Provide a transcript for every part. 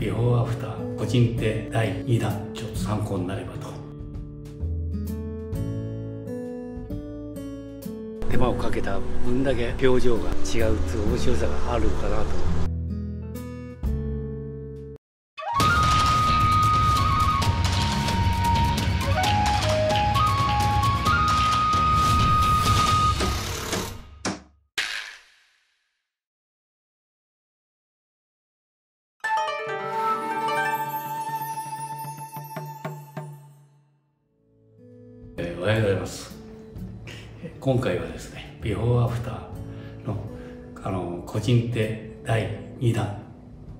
ビフォーアフター個人で第2弾ちょっと参考になればと。手間をかけた分だけ表情が違うっていう面白さがあるかなと。おはようございます。今回はですねビフォーアフターのあの個人手第2弾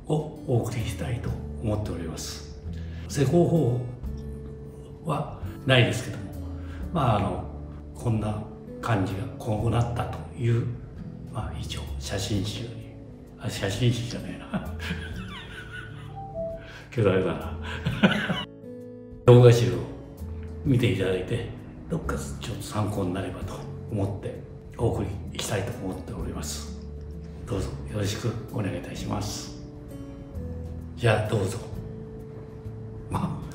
をお送りしたいと思っております。施工法はないですけどもまああのこんな感じがこうなったというまあ一応写真集にあ写真集じゃないな。けどあれだな。動画集を見ていただいてどっかちょっと参考になればと思ってお送りいきたいと思っております。どうぞよろしくお願いいたします。じゃあどうぞ。まあ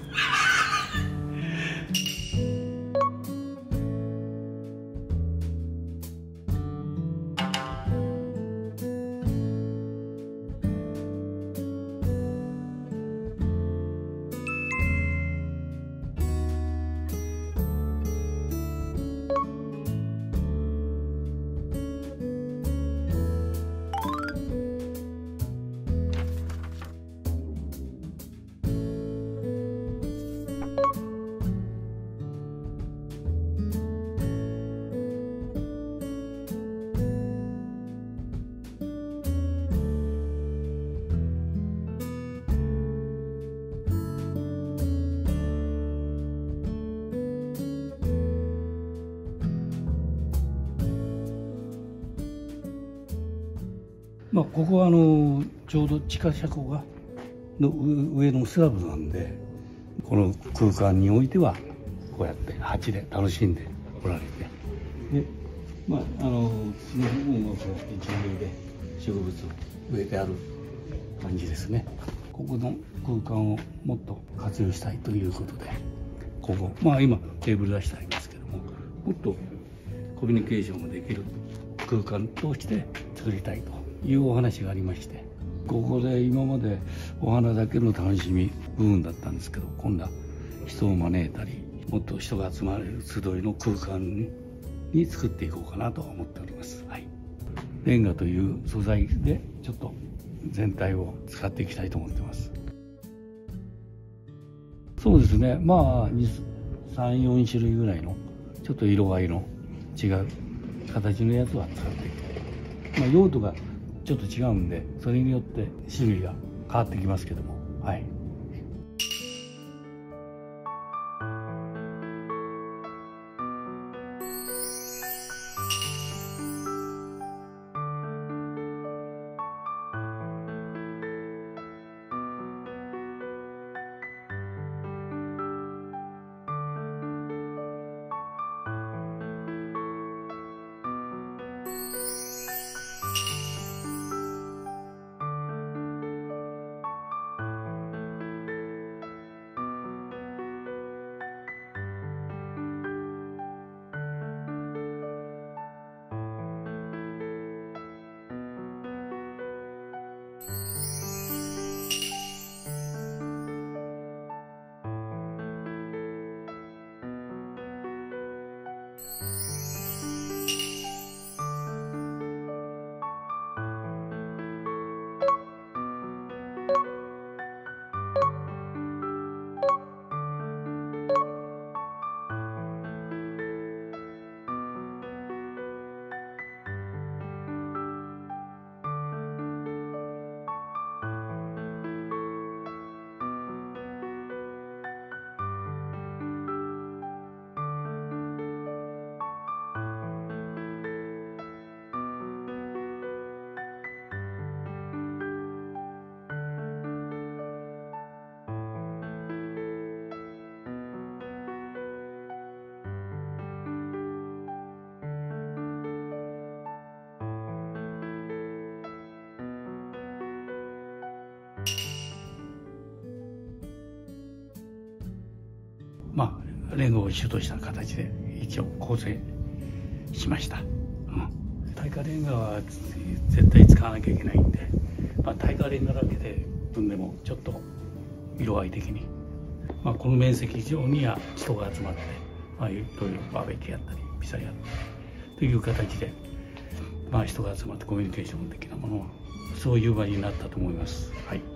まあ、ここはあのちょうど地下車庫がの上のスラブなんでこの空間においてはこうやって鉢で楽しんでおられて。でまああの土の部分はこうやって人類で植物を植えてある感じですね。ここの空間をもっと活用したいということでここまあ今テーブル出してありますけどももっとコミュニケーションができる空間として作りたいと。いうお話がありましてここで今までお花だけの楽しみ部分だったんですけど今度は人を招いたりもっと人が集まれる集いの空間に作っていこうかなと思っております、はい、レンガという素材でちょっと全体を使っていきたいと思ってます。そうですね。まあ34種類ぐらいのちょっと色合いの違う形のやつは使っていきたい、まあ、用途がちょっと違うんでそれによって種類が変わってきますけども。はい。まあ連合を主とした形で一応構成しました、うん、耐火レンガは絶対使わなきゃいけないんで、まあ、耐火レンガだけで分でもちょっと色合い的に、まあ、この面積上には人が集まって、まあ、いろいろバーベキューやったりピザやったりという形で、まあ、人が集まってコミュニケーション的なものはそういう場になったと思います。はい。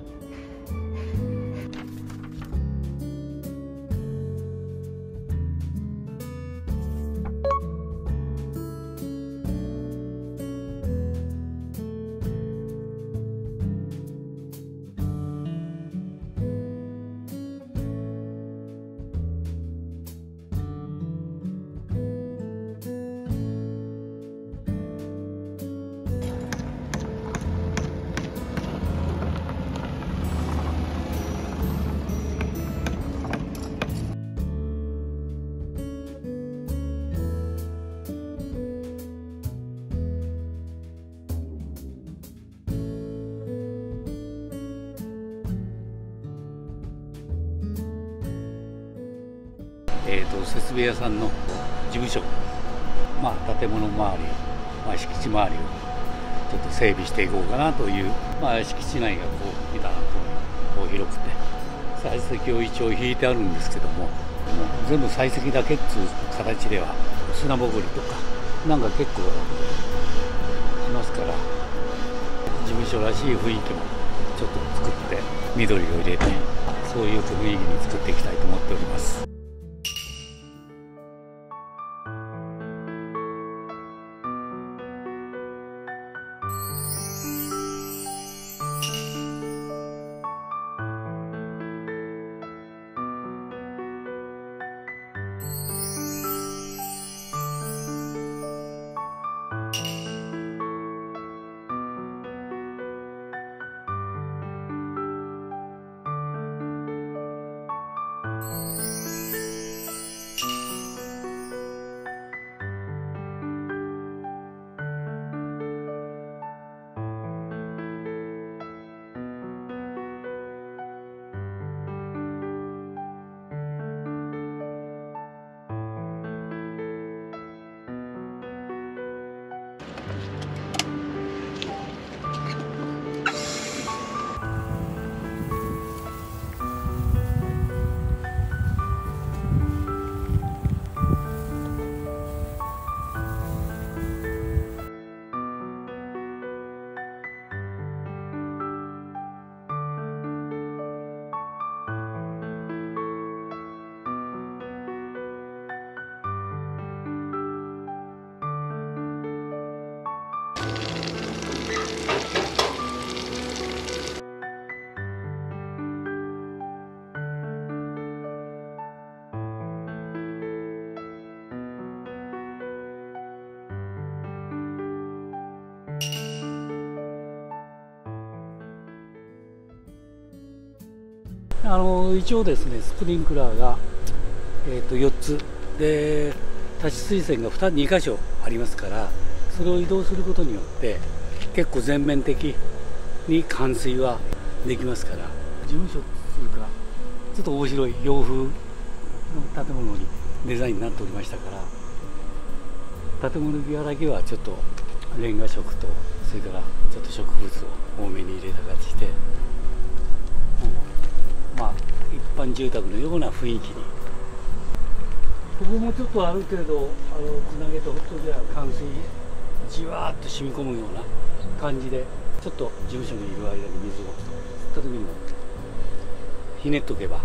えーと、設備屋さんの事務所、まあ、建物周り、まあ、敷地周りをちょっと整備していこうかなという、まあ、敷地内がこう見たらこう広くて採石を一応引いてあるんですけども全部採石だけっていう形では砂ぼこりとかなんか結構しますから事務所らしい雰囲気もちょっと作って緑を入れてそういう雰囲気に作っていきたいと思っております。あの一応ですねスプリンクラーが、えー、と4つ。で立ち水栓が 2, 2箇所ありますからそれを移動することによって結構全面的に冠水はできますから事務所というかちょっと面白い洋風の建物にデザインになっておりましたから建物際だけはちょっとレンガ色とそれからちょっと植物を多めに入れた形で、まあ一般住宅のような雰囲気に。ここもちょっとある程度あのつなげてほっときゃ冠水じわーっと染み込むような感じでちょっと事務所にいる間に水を吸った時にもひねっとけば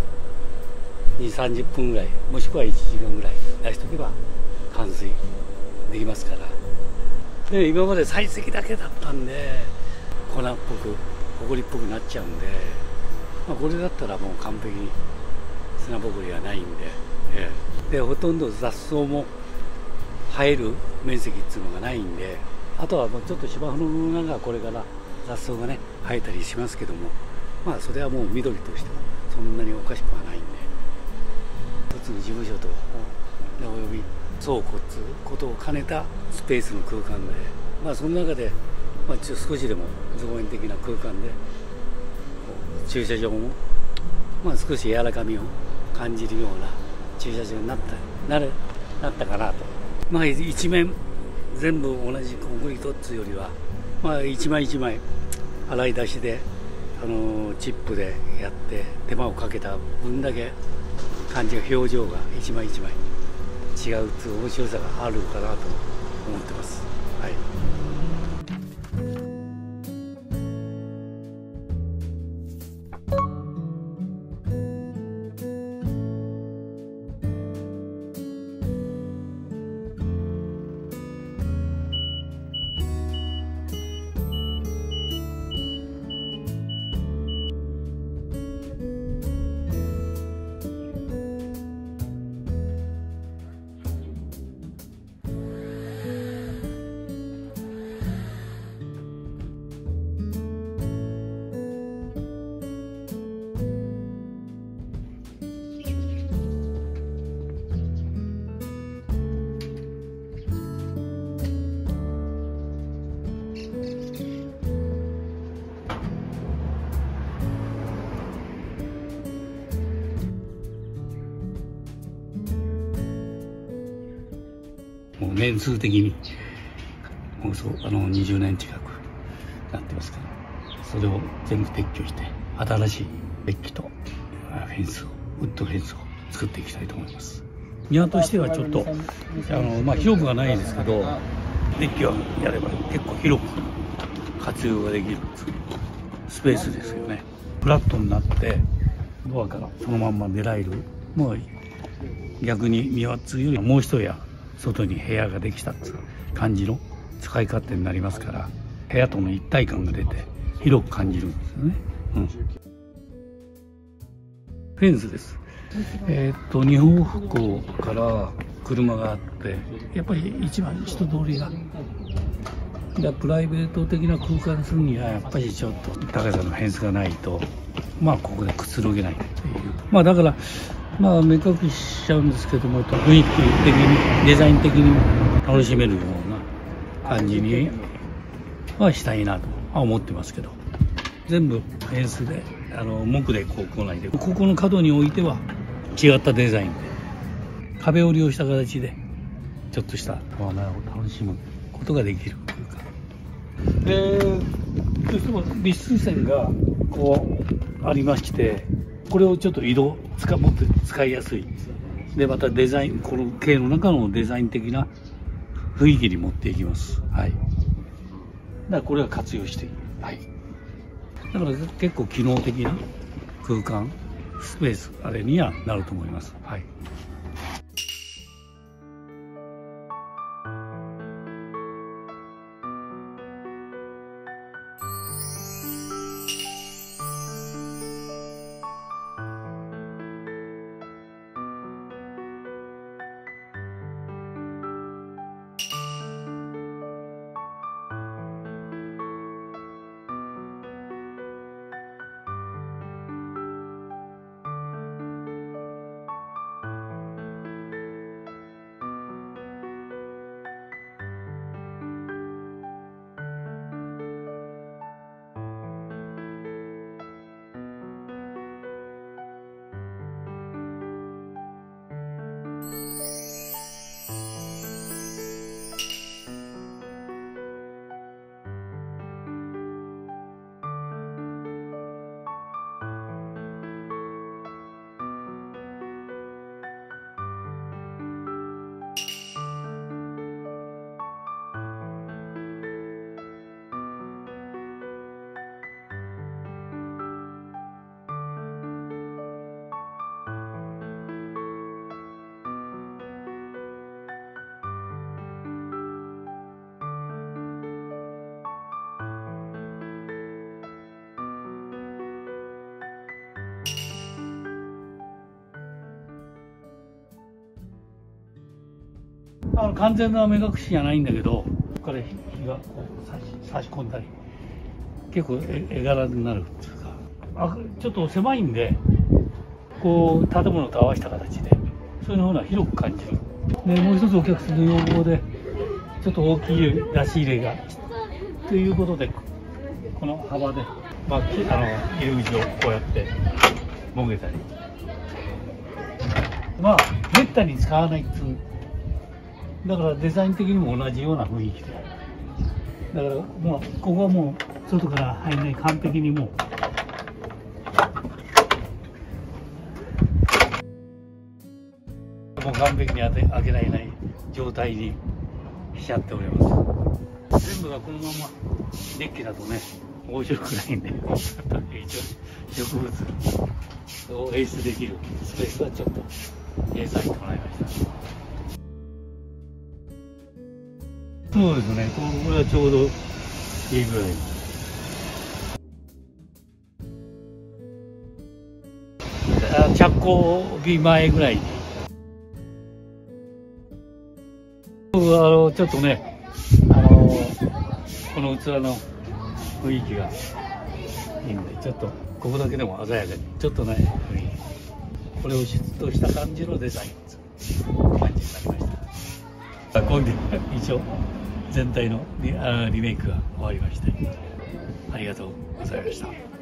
2 3 0分ぐらいもしくは1時間ぐらい出しとけば冠水できますから。で今まで採石だけだったんで粉っぽく埃っぽくなっちゃうんで、まあ、これだったらもう完璧に砂ぼこりがないんで、ええ、でほとんど雑草も生える面積っていうのがないんであとはもうちょっと芝生の中これから雑草がね生えたりしますけどもまあそれはもう緑としてはそんなにおかしくはないんで一つの事務所とおよび倉庫っていうことを兼ねたスペースの空間でまあその中で、まあ、少しでも造園的な空間で駐車場も、まあ、少し柔らかみを感じるような駐車場になったなるなったかなとまあ一面全部同じコンクリートっつうよりはまあ一枚一枚洗い出しであのチップでやって手間をかけた分だけ感じが表情が一枚一枚違うっていう面白さがあるかなと思ってます。年数的に。もうそうあの20年近くなってますから。それを全部撤去して新しいデッキとフェンスをウッドフェンスを作っていきたいと思います。庭としてはちょっとあの、まあ、広くはないですけどデッキをやれば結構広く活用ができるスペースですよね。フラットになってドアからそのまんま狙える。もう逆に庭っつうよりもう一部屋外に部屋ができたっていう感じの使い勝手になりますから部屋との一体感が出て広く感じるんですよね、うん、フェンスです。えー、っと日本復興から車があってやっぱり一番人通りがプライベート的な空間するにはやっぱりちょっと高さのフェンスがないとまあここでくつろげないっていう。まあだからまあ目隠ししちゃうんですけども雰囲気的にデザイン的にも楽しめるような感じにはしたいなとは思ってますけど。全部フェンスであの木でこう来ないで。ここの角においては違ったデザインで壁を利用した形でちょっとしたお花を楽しむことができるというか。でどうしても立数線がこうありましてこれをちょっと移動使持って使いやすい。でまたデザインこの系の中のデザイン的な雰囲気に持っていきます。はい。だからこれは活用していい。はい。だから結構機能的な空間スペースあれにはなると思います。はい。あの完全な目隠しじゃないんだけどここから日がこう差し差し込んだり結構絵柄になるっていうかあちょっと狭いんでこう建物と合わせた形でそういうのは広く感じる。でもう一つお客さんの要望でちょっと大きい出し入れがということでこの幅で、まあ、あの入り口をこうやってもげたり。まあったに使わないっつうだからデザイン的にも同じような雰囲気でだからもうここはもう外から入らない完璧にもうもう完璧に開け開けられない状態にしちゃっております。全部がこのままデッキだとね面白くないんで。一応植物を演出できるスペースはちょっと計算してもらいました。そうですね。これはちょうどいいぐらい。あ着工日前ぐらい。にあのちょっとねあのこの器の雰囲気がいいんでちょっとここだけでも鮮やかに。ちょっとねこれをシュッとした感じのデザイン感じになりました。今期一応全体のリあリメイクが終わりましてありがとうございました。